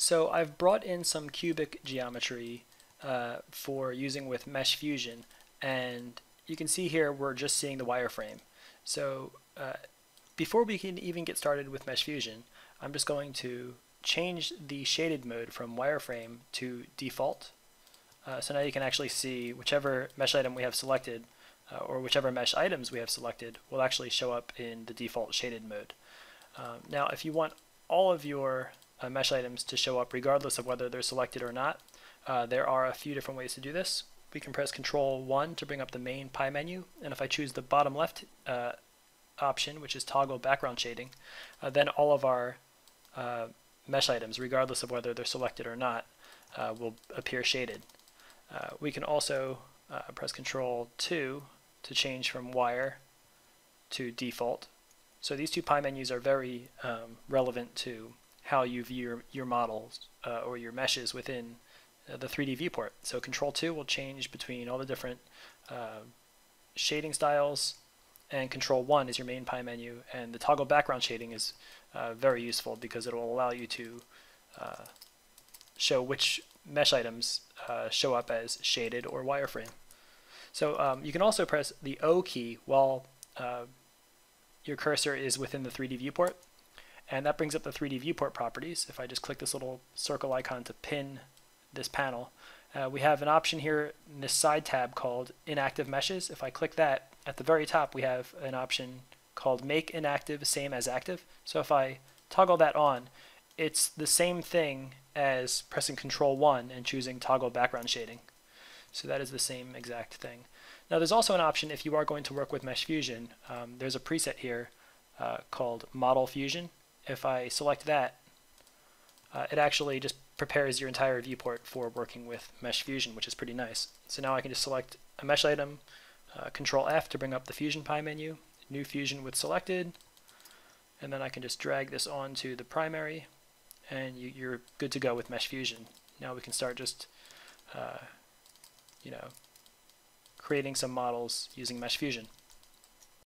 So I've brought in some cubic geometry uh, for using with Mesh Fusion and you can see here we're just seeing the wireframe. So uh, before we can even get started with Mesh Fusion I'm just going to change the shaded mode from wireframe to default. Uh, so now you can actually see whichever mesh item we have selected uh, or whichever mesh items we have selected will actually show up in the default shaded mode. Um, now if you want all of your uh, mesh items to show up regardless of whether they're selected or not, uh, there are a few different ways to do this. We can press Control 1 to bring up the main pie menu, and if I choose the bottom left uh, option, which is toggle background shading, uh, then all of our uh, mesh items, regardless of whether they're selected or not, uh, will appear shaded. We can also press Control 2 to change from wire to default. So these two pie menus are very um, relevant to how you view your, your models uh, or your meshes within uh, the 3D viewport. So Control 2 will change between all the different shading styles and Control 1 is your main pie menu and the toggle background shading is uh, very useful because it will allow you to uh, show which mesh items uh, show up as shaded or wireframe. So um, you can also press the O key while uh, your cursor is within the 3D viewport and that brings up the 3D viewport properties. If I just click this little circle icon to pin this panel, uh, we have an option here in this side tab called inactive meshes. If I click that, at the very top we have an option called make inactive same as active. So if I toggle that on, it's the same thing as pressing Control 1 and choosing toggle background shading. So that is the same exact thing. Now there's also an option if you are going to work with Mesh Fusion. Um, there's a preset here uh, called Model Fusion. If I select that, uh, it actually just prepares your entire viewport for working with Mesh Fusion, which is pretty nice. So now I can just select a mesh item, uh, Control F to bring up the Fusion Pie menu, new fusion with selected and then I can just drag this onto the primary and you, are good to go with Mesh Fusion. Now we can start just uh, you know creating some models using Mesh Fusion.